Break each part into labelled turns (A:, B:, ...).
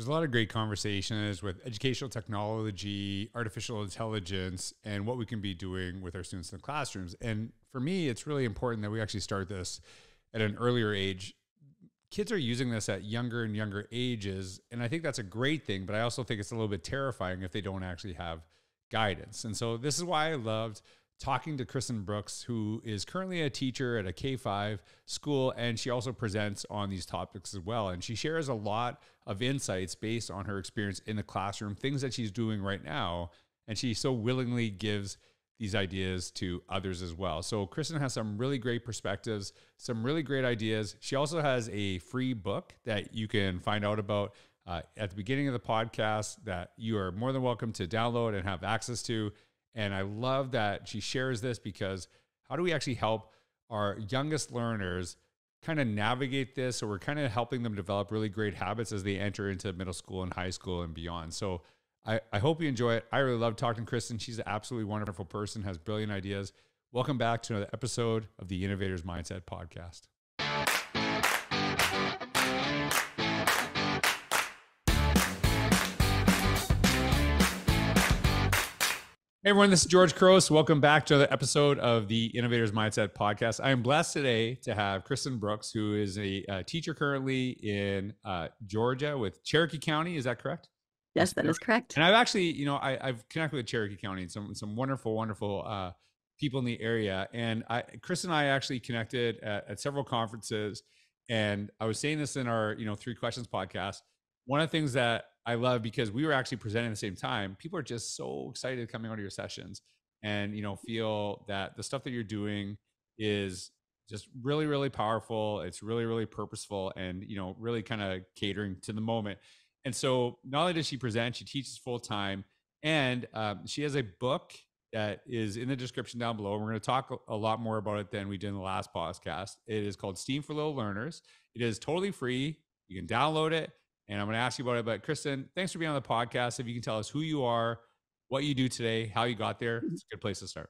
A: there's a lot of great conversations with educational technology, artificial intelligence, and what we can be doing with our students in the classrooms. And for me, it's really important that we actually start this at an earlier age. Kids are using this at younger and younger ages. And I think that's a great thing, but I also think it's a little bit terrifying if they don't actually have guidance. And so this is why I loved talking to Kristen Brooks, who is currently a teacher at a K 5 school, and she also presents on these topics as well. And she shares a lot of insights based on her experience in the classroom, things that she's doing right now. And she so willingly gives these ideas to others as well. So, Kristen has some really great perspectives, some really great ideas. She also has a free book that you can find out about. Uh, at the beginning of the podcast, that you are more than welcome to download and have access to. And I love that she shares this because how do we actually help our youngest learners kind of navigate this? So we're kind of helping them develop really great habits as they enter into middle school and high school and beyond. So I, I hope you enjoy it. I really love talking to Kristen. She's an absolutely wonderful person, has brilliant ideas. Welcome back to another episode of the Innovators Mindset Podcast. Hey everyone, this is George Couros. Welcome back to another episode of the Innovators Mindset Podcast. I am blessed today to have Kristen Brooks, who is a, a teacher currently in uh, Georgia with Cherokee County. Is that correct?
B: Yes, that is correct.
A: And I've actually, you know, I, have connected with Cherokee County and some some wonderful, wonderful uh, people in the area. And I, Chris and I actually connected at, at several conferences. And I was saying this in our, you know, three questions podcast. One of the things that I love because we were actually presenting at the same time. People are just so excited coming out of your sessions and you know feel that the stuff that you're doing is just really really powerful. It's really really purposeful and you know really kind of catering to the moment. And so not only does she present she teaches full time and um, she has a book that is in the description down below. We're going to talk a lot more about it than we did in the last podcast. It is called steam for little learners. It is totally free. You can download it and I'm going to ask you about it. But Kristen, thanks for being on the podcast. If you can tell us who you are, what you do today, how you got there, it's a good place to start.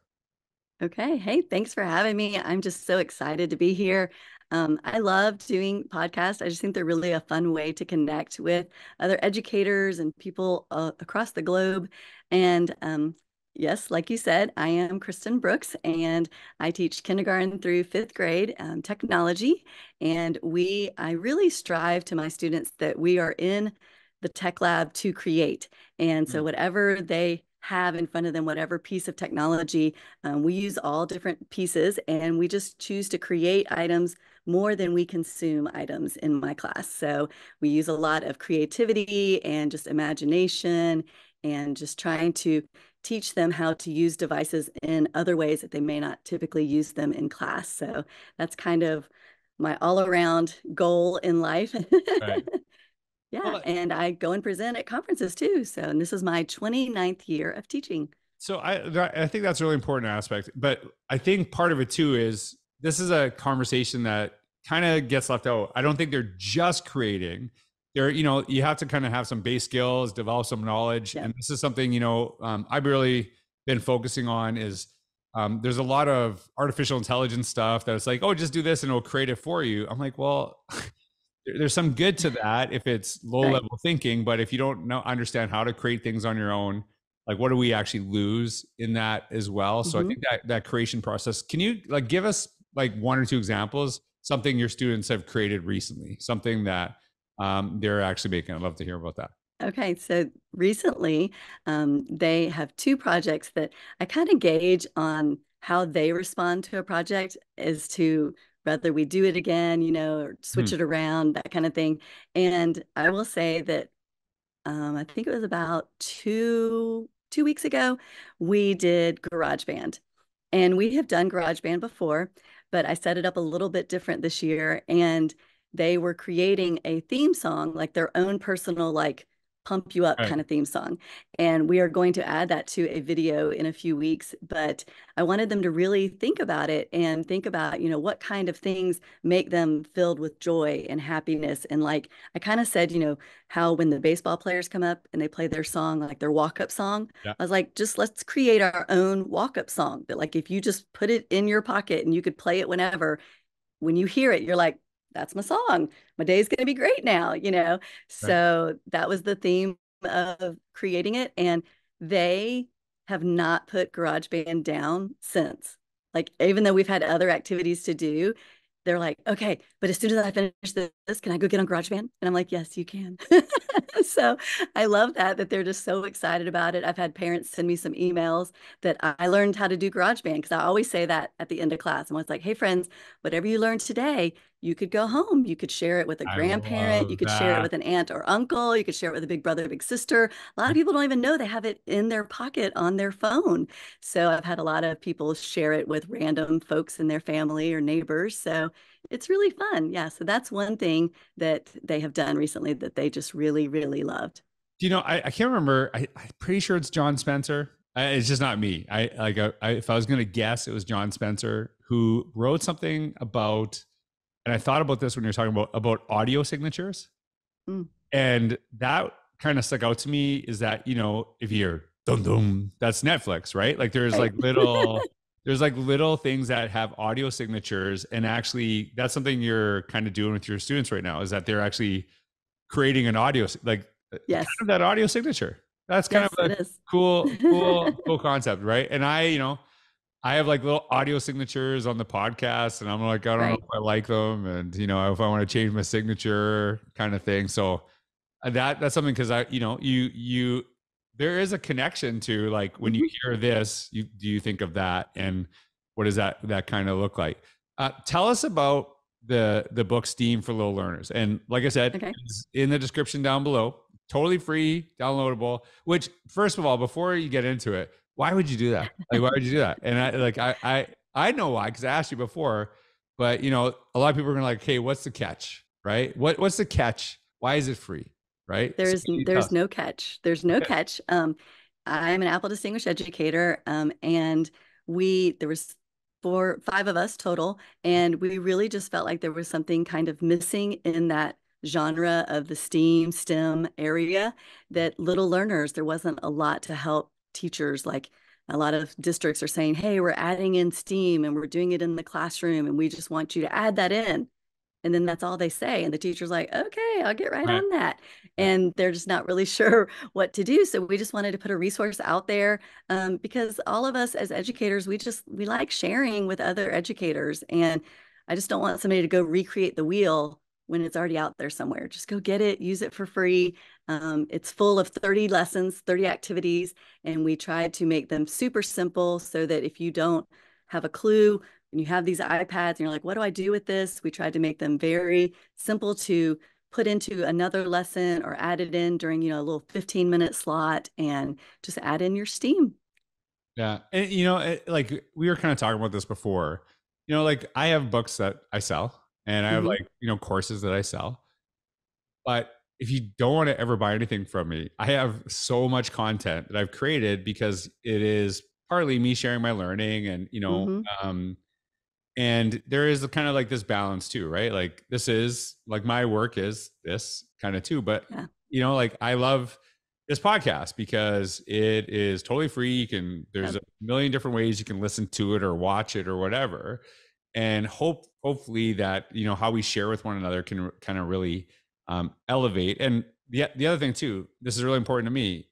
B: Okay. Hey, thanks for having me. I'm just so excited to be here. Um, I love doing podcasts. I just think they're really a fun way to connect with other educators and people uh, across the globe. And um, Yes, like you said, I am Kristen Brooks and I teach kindergarten through fifth grade um, technology. And we, I really strive to my students that we are in the tech lab to create. And so, mm. whatever they have in front of them, whatever piece of technology, um, we use all different pieces and we just choose to create items more than we consume items in my class. So, we use a lot of creativity and just imagination and just trying to teach them how to use devices in other ways that they may not typically use them in class. So that's kind of my all around goal in life. Right. yeah. Well, and I go and present at conferences too. So, and this is my 29th year of teaching.
A: So I, I think that's a really important aspect. But I think part of it too is this is a conversation that kind of gets left out. I don't think they're just creating there you know you have to kind of have some base skills develop some knowledge yeah. and this is something you know um, i've really been focusing on is um, there's a lot of artificial intelligence stuff that it's like oh just do this and it'll create it for you i'm like well there's some good to that if it's low right. level thinking but if you don't know understand how to create things on your own like what do we actually lose in that as well so mm-hmm. i think that that creation process can you like give us like one or two examples something your students have created recently something that um, they're actually making. I'd love to hear about that.
B: Okay, so recently um, they have two projects that I kind of gauge on how they respond to a project as to whether we do it again, you know, or switch hmm. it around, that kind of thing. And I will say that um, I think it was about two two weeks ago, we did GarageBand, and we have done GarageBand before, but I set it up a little bit different this year, and they were creating a theme song, like their own personal, like pump you up right. kind of theme song. And we are going to add that to a video in a few weeks. But I wanted them to really think about it and think about, you know, what kind of things make them filled with joy and happiness. And like I kind of said, you know, how when the baseball players come up and they play their song, like their walk up song, yeah. I was like, just let's create our own walk up song. That like if you just put it in your pocket and you could play it whenever, when you hear it, you're like, that's my song. My day's going to be great now, you know? So that was the theme of creating it. And they have not put GarageBand down since. Like, even though we've had other activities to do, they're like, okay, but as soon as I finish this, can I go get on GarageBand? And I'm like, yes, you can. so I love that, that they're just so excited about it. I've had parents send me some emails that I learned how to do GarageBand because I always say that at the end of class. I'm always like, hey, friends, whatever you learned today, you could go home. You could share it with a grandparent. You could that. share it with an aunt or uncle. You could share it with a big brother, big sister. A lot of mm. people don't even know they have it in their pocket on their phone. So I've had a lot of people share it with random folks in their family or neighbors. So it's really fun. Yeah. So that's one thing that they have done recently that they just really, really loved.
A: Do you know, I, I can't remember. I, am pretty sure it's John Spencer. I, it's just not me. I like, uh, I, if I was going to guess, it was John Spencer who wrote something about, and I thought about this when you're talking about, about audio signatures. Mm. And that kind of stuck out to me is that, you know, if you're dum dum, that's Netflix, right? Like there's like little there's like little things that have audio signatures and actually that's something you're kind of doing with your students right now is that they're actually creating an audio like uh, yes. kind of that audio signature that's kind yes, of a cool cool cool concept right and i you know i have like little audio signatures on the podcast and i'm like i don't right. know if i like them and you know if i want to change my signature kind of thing so uh, that that's something because i you know you you there is a connection to like when you mm-hmm. hear this, you do you think of that, and what does that that kind of look like? Uh, tell us about the the book Steam for Little Learners, and like I said, okay. in the description down below, totally free, downloadable. Which first of all, before you get into it, why would you do that? Like, why would you do that? And I like I I I know why because I asked you before, but you know, a lot of people are gonna like, hey, what's the catch, right? What what's the catch? Why is it free? right?
B: There's so there's no catch. There's no catch. Um, I'm an Apple Distinguished Educator, um, and we there was four five of us total, and we really just felt like there was something kind of missing in that genre of the STEAM STEM area that little learners there wasn't a lot to help teachers like a lot of districts are saying hey we're adding in steam and we're doing it in the classroom and we just want you to add that in. And then that's all they say and the teacher's like okay i'll get right, right. on that. And they're just not really sure what to do so we just wanted to put a resource out there um, because all of us as educators we just we like sharing with other educators and i just don't want somebody to go recreate the wheel when it's already out there somewhere just go get it use it for free um, it's full of 30 lessons 30 activities and we tried to make them super simple so that if you don't have a clue and you have these iPads and you're like, what do I do with this? We tried to make them very simple to put into another lesson or add it in during, you know, a little 15 minute slot and just add in your steam.
A: Yeah. And, you know, it, like we were kind of talking about this before, you know, like I have books that I sell and I have mm-hmm. like, you know, courses that I sell. But if you don't want to ever buy anything from me, I have so much content that I've created because it is partly me sharing my learning and, you know, mm-hmm. um, and there is kind of like this balance too right like this is like my work is this kind of too but yeah. you know like i love this podcast because it is totally free you can there's yep. a million different ways you can listen to it or watch it or whatever and hope hopefully that you know how we share with one another can kind of really um, elevate and the, the other thing too this is really important to me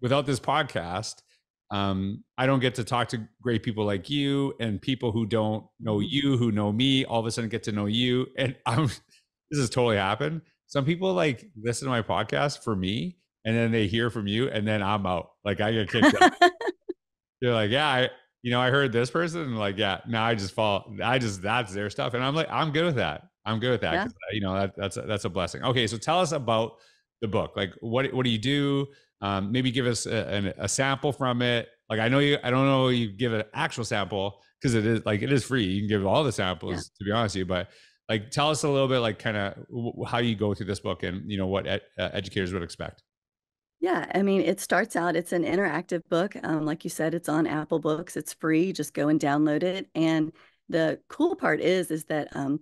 A: without this podcast um, I don't get to talk to great people like you and people who don't know mm-hmm. you, who know me, all of a sudden get to know you. And I'm, this has totally happened. Some people like listen to my podcast for me and then they hear from you and then I'm out. Like I get kicked out. You're like, yeah, I, you know, I heard this person and like, yeah, now I just fall. I just, that's their stuff. And I'm like, I'm good with that. I'm good with that. Yeah. You know, that, that's, a, that's a blessing. Okay. So tell us about the book. Like what, what do you do? Um, maybe give us a, a, sample from it. Like I know you, I don't know you give an actual sample because it is like it is free. You can give all the samples yeah. to be honest with you, but like tell us a little bit like kind of w- how you go through this book and you know what ed- uh, educators would expect.
B: Yeah, I mean, it starts out, it's an interactive book. Um, like you said, it's on Apple Books. It's free. Just go and download it. And the cool part is, is that um,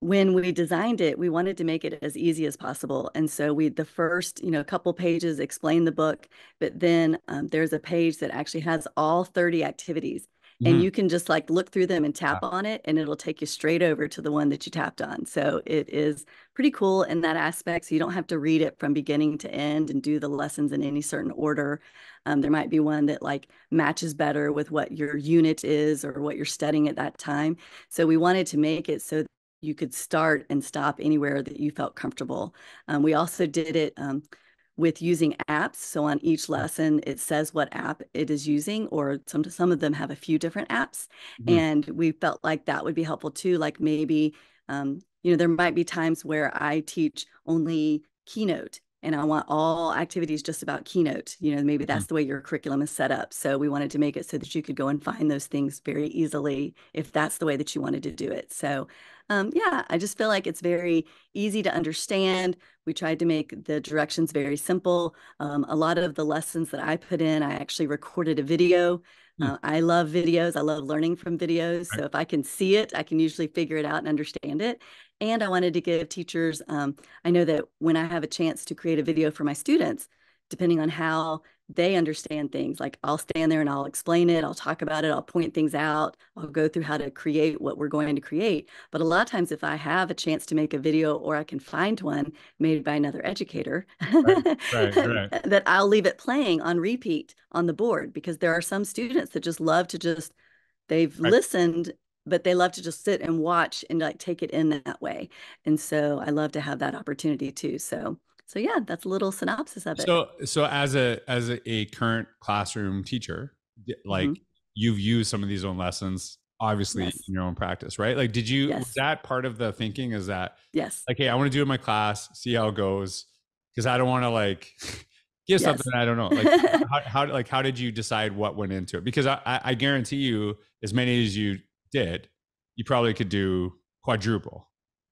B: when we designed it, we wanted to make it as easy as possible. And so we, the first, you know, a couple pages explain the book, but then um, there's a page that actually has all 30 activities. And you can just like look through them and tap on it and it'll take you straight over to the one that you tapped on. So it is pretty cool in that aspect so you don't have to read it from beginning to end and do the lessons in any certain order. Um, there might be one that like matches better with what your unit is or what you're studying at that time. So we wanted to make it so you could start and stop anywhere that you felt comfortable. Um, we also did it um, with using apps. So on each lesson, it says what app it is using, or some some of them have a few different apps. Mm-hmm. And we felt like that would be helpful too. Like maybe, um, you know, there might be times where I teach only Keynote and I want all activities just about Keynote. You know, maybe mm-hmm. that's the way your curriculum is set up. So we wanted to make it so that you could go and find those things very easily if that's the way that you wanted to do it. So um, yeah, I just feel like it's very easy to understand. We tried to make the directions very simple. Um, a lot of the lessons that I put in, I actually recorded a video. Mm. Uh, I love videos. I love learning from videos. Right. So if I can see it, I can usually figure it out and understand it. And I wanted to give teachers, um, I know that when I have a chance to create a video for my students, depending on how they understand things. Like I'll stand there and I'll explain it, I'll talk about it, I'll point things out, I'll go through how to create what we're going to create. But a lot of times, if I have a chance to make a video or I can find one made by another educator, right, right, right. that I'll leave it playing on repeat on the board because there are some students that just love to just, they've listened but they love to just sit and watch and like take it in that way. And so I love to have that opportunity too. So so yeah, that's a little synopsis of it.
A: So so as a as a, current classroom teacher, like mm-hmm. you've used some of these own lessons obviously yes. in your own practice, right? Like did you yes. that part of the thinking is that
B: yes,
A: like hey, I want to do it in my class, see how it goes because I don't want to like give yes. something I don't know. Like how, how, like how did you decide what went into it? Because I, I guarantee you, as many as you did, you probably could do quadruple,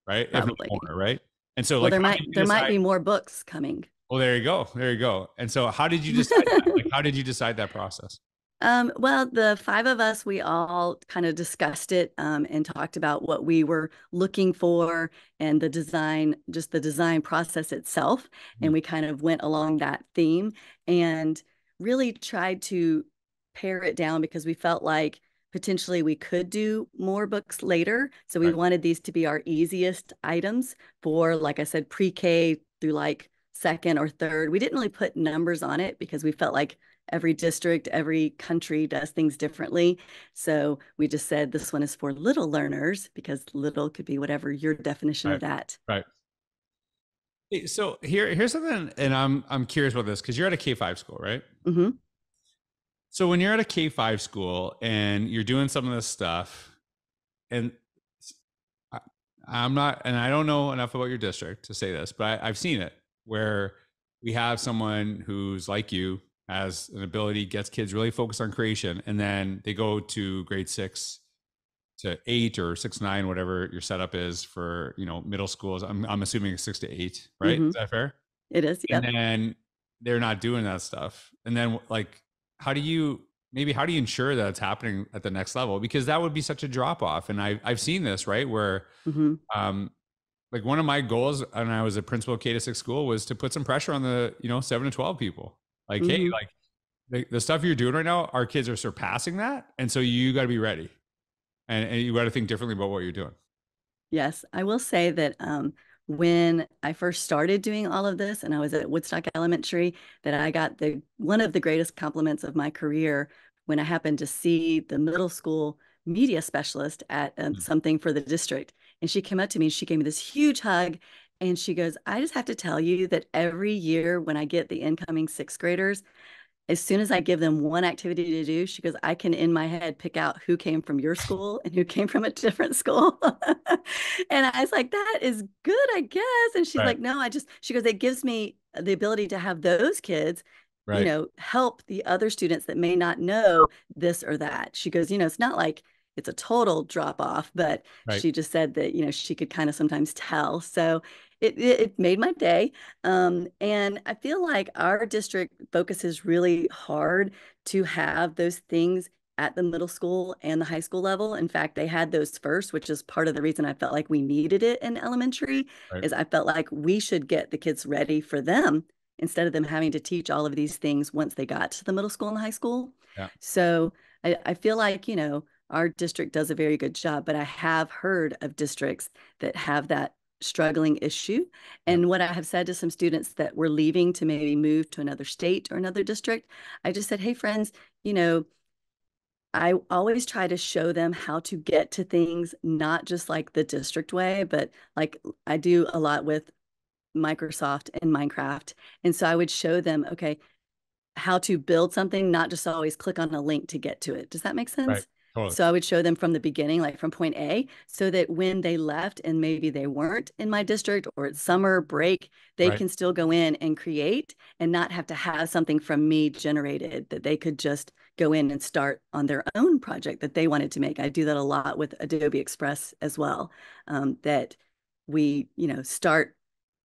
A: right? Probably. More, right? And so, well, like,
B: there might there decide? might be more books coming.
A: Well, there you go, there you go. And so, how did you decide? like, how did you decide that process?
B: Um, well, the five of us, we all kind of discussed it um, and talked about what we were looking for and the design, just the design process itself. Mm-hmm. And we kind of went along that theme and really tried to pare it down because we felt like potentially we could do more books later. So we right. wanted these to be our easiest items for, like I said, pre-K through like second or third. We didn't really put numbers on it because we felt like every district, every country does things differently. So we just said this one is for little learners because little could be whatever your definition
A: right.
B: of that.
A: Right. So here, here's something, and I'm I'm curious about this because you're at a K five school, right?
B: Mm-hmm.
A: So when you're at a K five school and you're doing some of this stuff, and I, am not, and I don't know enough about your district to say this, but I, I've seen it where we have someone who's like you has an ability, gets kids really focused on creation, and then they go to grade six to eight or six nine, whatever your setup is for you know middle schools. I'm I'm assuming six to eight, right? Mm-hmm. Is that fair?
B: It is.
A: Yeah. And then they're not doing that stuff, and then like how do you maybe how do you ensure that it's happening at the next level because that would be such a drop off and I, i've seen this right where mm-hmm. um, like one of my goals when i was a principal k to six school was to put some pressure on the you know 7 to 12 people like mm-hmm. hey like the, the, stuff you're doing right now our kids are surpassing that and so you got to be ready and, and you got to think differently about what you're doing
B: yes i will say that um, when I first started doing all of this and I was at Woodstock Elementary that I got the one of the greatest compliments of my career when I happened to see the middle school media specialist at um, mm. something for the district and she came up to me and she gave me this huge hug and she goes I just have to tell you that every year when I get the incoming 6th graders as soon as I give them one activity to do, she goes, I can in my head pick out who came from your school and who came from a different school. and I was like, that is good, I guess. And she's right. like, no, I just, she goes, it gives me the ability to have those kids, right. you know, help the other students that may not know this or that. She goes, you know, it's not like it's a total drop off, but right. she just said that, you know, she could kind of sometimes tell. So it, it made my day. Um, and I feel like our district focuses really hard to have those things at the middle school and the high school level. In fact, they had those first, which is part of the reason I felt like we needed it in elementary, right. is I felt like we should get the kids ready for them instead of them having to teach all of these things once they got to the middle school and the high school. Yeah. So I, I feel like, you know, our district does a very good job, but I have heard of districts that have that struggling issue. And what I have said to some students that were leaving to maybe move to another state or another district, I just said, hey, friends, you know, I always try to show them how to get to things, not just like the district way, but like I do a lot with Microsoft and Minecraft. And so I would show them, okay, how to build something, not just always click on a link to get to it. Does that make sense? Right. Totally. So I would show them from the beginning, like from point A, so that when they left and maybe they weren't in my district or it's summer break, they right. can still go in and create and not have to have something from me generated that they could just go in and start on their own project that they wanted to make. I do that a lot with Adobe Express as well. Um, that we, you know, start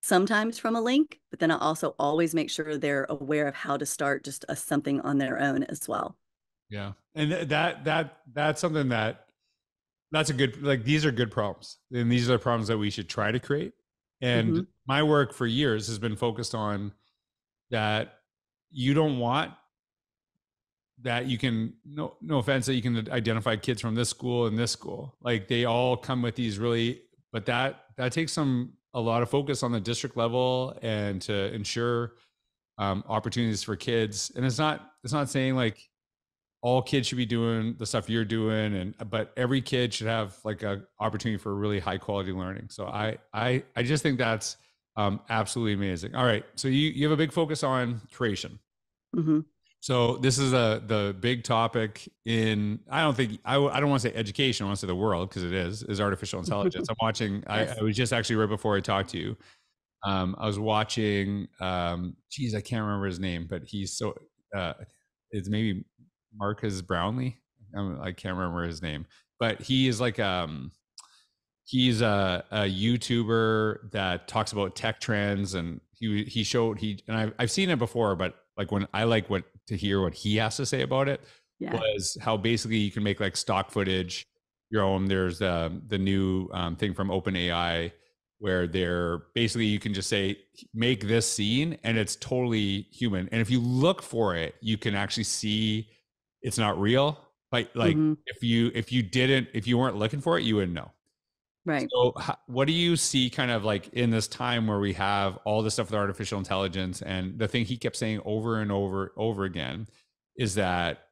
B: sometimes from a link, but then I also always make sure they're aware of how to start just a, something on their own as well.
A: Yeah. And that, that, that's something that, that's a good, like, these are good problems. And these are the problems that we should try to create. And mm-hmm. my work for years has been focused on that you don't want that you can no no offense that you can identify kids from this school and this school like they all come with these really but that that takes some a lot of focus on the district level and to ensure um, opportunities for kids. And it's not it's not saying like all kids should be doing the stuff you're doing and but every kid should have like a opportunity for really high quality learning so i i i just think that's um, absolutely amazing all right so you you have a big focus on creation mm-hmm. So this is a the big topic in I don't think I, I don't want to say education I want to say the world because it is is artificial intelligence. I'm watching. yes. I, I, was just actually right before I talked to you. Um, I was watching. Um, geez, I can't remember his name, but he's so. Uh, it's maybe Marques Brownlee. I can not remember his name, but he is like um, he's a, a YouTuber that talks about tech trends, and he he showed he and I've I've seen it before, but like when I like what to hear what he has to say about it yeah. was how basically you can make like stock footage your own. There's the the new um, thing from OpenAI where they're basically you can just say make this scene and it's totally human. And if you look for it, you can actually see it's not real. But like mm-hmm. if you if you didn't if you weren't looking for it, you wouldn't know.
B: Right.
A: So, what do you see kind of like in this time where we have all this stuff with artificial intelligence? And the thing he kept saying over and over, over again is that,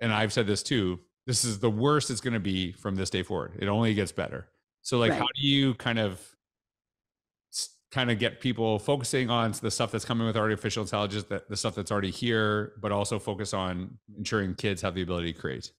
A: and I've said this too, this is the worst it's going to be from this day forward. It only gets better. So, like, right. how do you kind of kind of get people focusing on the stuff that's coming with artificial intelligence, that the stuff that's already here, but also focus on ensuring kids have the ability to create?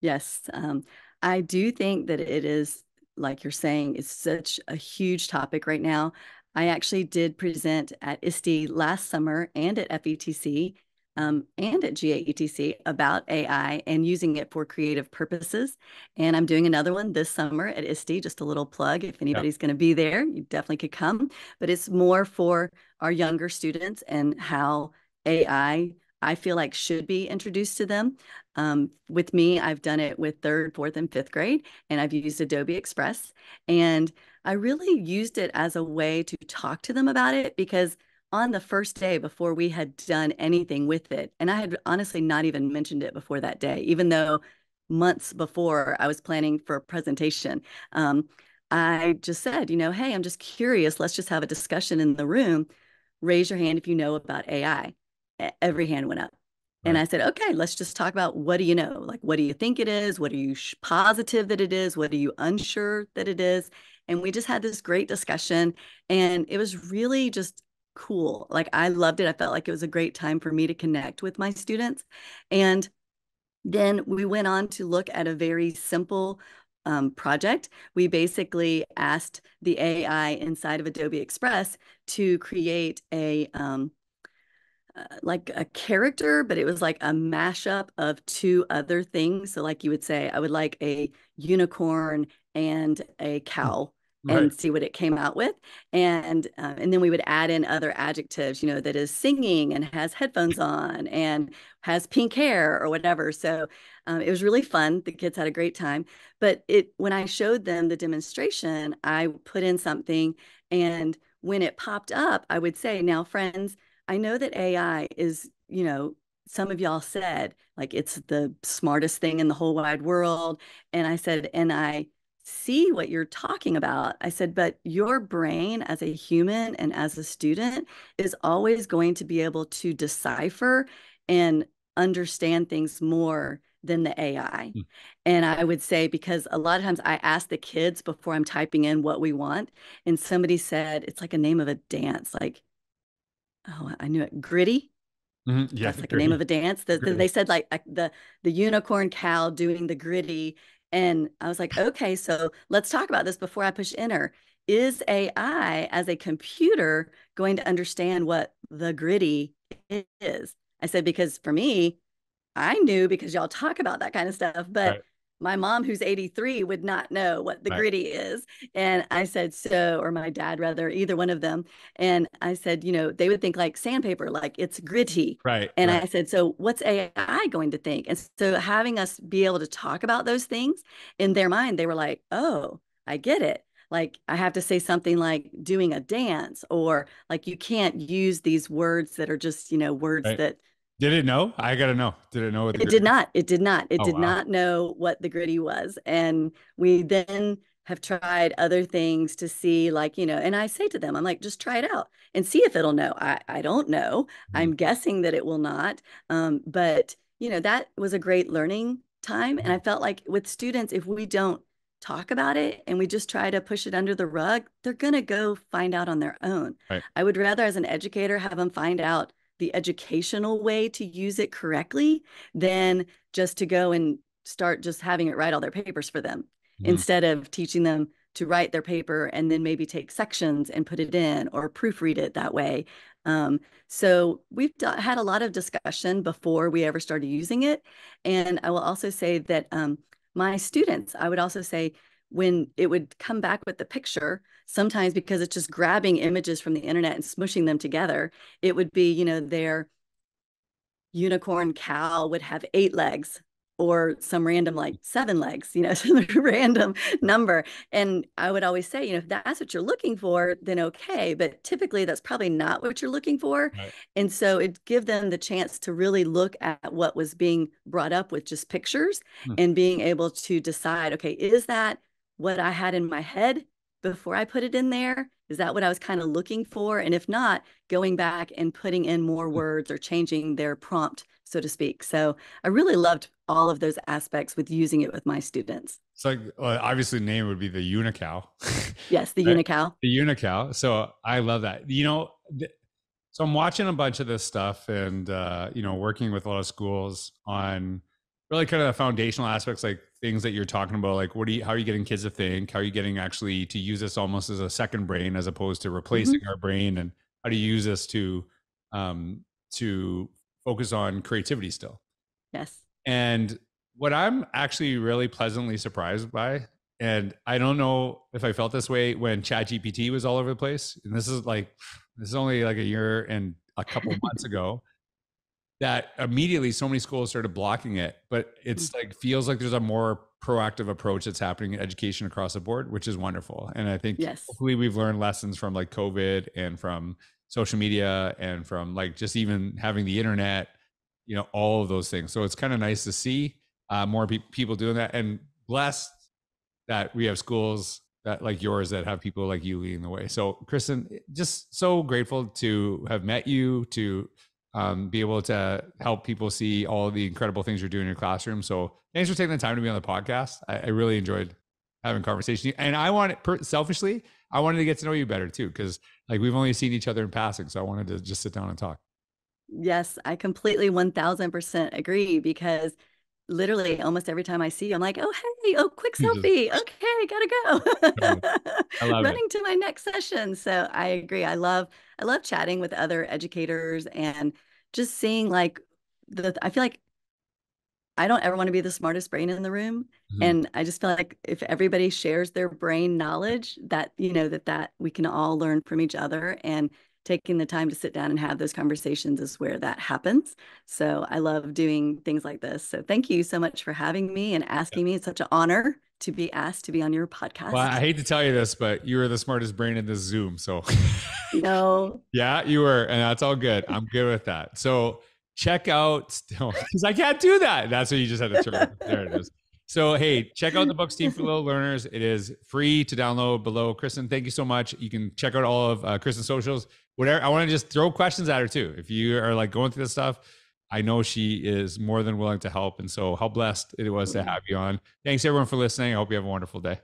B: Yes. Um, I do think that it is like you're saying, is such a huge topic right now. I actually did present at ISTE last summer and at FETC um, and at GAETC about AI and using it for creative purposes. And I'm doing another one this summer at ISTE, just a little plug. If anybody's yeah. going to be there, you definitely could come. But it's more for our younger students and how AI I feel like should be introduced to them. Um, with me, I've done it with third, fourth, and fifth grade, and I've used Adobe Express. And I really used it as a way to talk to them about it because on the first day before we had done anything with it, and I had honestly not even mentioned it before that day, even though months before I was planning for a presentation. Um, I just said, you know, hey, I'm just curious. Let's just have a discussion in the room. Raise your hand if you know about AI every hand went up. Right. And I said, okay, let's just talk about what do you know? Like, what do you think it is? What are you positive that it is? What are you unsure that it is? And we just had this great discussion. And it was really just cool. Like, I loved it. I felt like it was a great time for me to connect with my students. And then we went on to look at a very simple um, project. We basically asked the AI inside of Adobe Express to create a um, uh, like a character, but it was like a mashup of two other things. So, like you would say, I would like a unicorn and a hmm. Cow. Right. and see what it came out with and uh, and then we would add in other adjectives you know that is singing and has headphones on and has pink hair or whatever so um, it was really fun the kids had a great time but it when i showed them the demonstration i put in something and when it popped up i would say now friends I know that AI is, you know, some of y'all said like it's the smartest thing in the whole wide world and i said and i see what you're talking about i said but your brain as a human and as a student is always going to be able to decipher and understand things more than the AI. Mm. And I would say, because a lot of times I ask the kids before I'm typing in what we want, and somebody said it's like a name of a dance, like, oh, I knew it, Griddy. Mm-hmm. Yeah, That's like a name of a dance. The, the, they said like the the unicorn cow doing the Griddy, and I was like, okay, so let's talk about this before I push enter. Is AI as a computer going to understand what the Griddy is? I said because for me, I knew because y'all talk about that kind of stuff, but right. My mom, who's 83, would not know what the right. Griddy is. And I said, so, or my dad, rather, either one of them. And I said, you know, they would think like sandpaper, like it's gritty.
A: Right.
B: And
A: right.
B: I said, so what's AI going to think? And so having us be able to talk about those things in their mind, they were like, oh, I get it like I have to say something like doing a dance or like you can't use these words that are just, you know, words right. that
A: did it know? I gotta know. Did it know
B: what it did not? It did not. It oh, did wow. not know what the Griddy was. And we then have tried other things to see, like, you know, and I say to them, I'm like, just try it out and see if it'll know. I, I don't know. Mm-hmm. I'm guessing that it will not. Um, but you know, that was a great learning time. And I mm-hmm. felt like with students, if we don't talk about it and we just try to push it under the rug, they're gonna go find out on their own. Right. I would rather as an educator have them find out the educational way to use it correctly than just to go and start just having it write all their papers for them mm. instead of teaching them to write their paper and then maybe take sections and put it in or proofread it that way. Um, so we've had a lot of discussion before we ever started using it. And I will also say that um, my students, I would also say, when it would come back with the picture, sometimes because it's just grabbing images from the internet and smushing them together, it would be, you know, their unicorn cow would have eight legs or some random like seven legs, you know, some random number. And I would always say, you know, if that's what you're looking for, then okay. But typically that's probably not what you're looking for. Right. And so it give them the chance to really look at what was being brought up with just pictures hmm. and being able to decide, okay, is that what I had in my head before I put it in there? Is that what I was kind of looking for? And if not, going back and putting in more mm. words or changing their prompt, so to speak. So I really loved all of those aspects with using it with my students.
A: So like, well, obviously, name would be the Unicow.
B: yes, the Unicow.
A: The Unicow. So I love that. You know, so I'm watching a bunch of this stuff and uh, you know working with a lot of schools on really kind of the foundational aspects like things that you're talking about like what do you how are you getting kids to think? How are you getting actually to use this almost as a second brain as opposed to replacing mm-hmm. our brain? And how do you use this to um to focus on creativity still?
B: Yes.
A: And what i'm actually really pleasantly surprised by and i don't know if i felt this way when chat gpt was all over the place and this is like this is only like a year and a couple months ago that immediately so many schools started blocking it but it's mm. like feels like there's a more proactive approach that's happening in education across the board which is wonderful and i think yes. hopefully we've learned lessons from like covid and from social media and from like just even having the internet you know all of those things so it's kind of nice to see uh, more pe- people doing that and blessed that we have schools that like yours that have people like you leading the way so kristen just so grateful to have met you to um, be able to help people see all the incredible things you're doing in your classroom. So thanks for taking the time to be on the podcast. I, I really enjoyed having conversation. And I want per, selfishly, I wanted to get to know you better too, because like we've only seen each other in passing. So I wanted to just sit down and talk.
B: Yes, I completely 1000% agree because literally almost every time I see you, I'm like, oh, hey, oh, quick selfie. Okay, gotta go. Running it. to my next session. So I agree. I love, I love chatting with other educators and just seeing like the, I feel like I don't ever want to be the smartest brain in the room. Mm-hmm. And I just feel like if everybody shares their brain knowledge that, you know, that, that we can all learn from each other and taking the time to sit down and have those conversations is where that happens. So I love doing things like this. So thank you so much for having me and asking me. It's such an honor to be asked to be on your podcast.
A: Well, I hate to tell you this, but you were the smartest brain in this Zoom. So
B: no.
A: yeah, you were. And that's all good. I'm good with that. So check out because I can't do that. That's what you just had to turn. there it is. So hey, check out the book STEAM for little learners. It is free to download below. Kristen, thank you so much. You can check out all of uh, Kristen's socials. Whatever. I want to just throw questions at her too. If you are like going through this stuff, I know she is more than willing to help. And so, how blessed it was to mm-hmm. have you on. Thanks everyone for listening. I hope you have a wonderful day.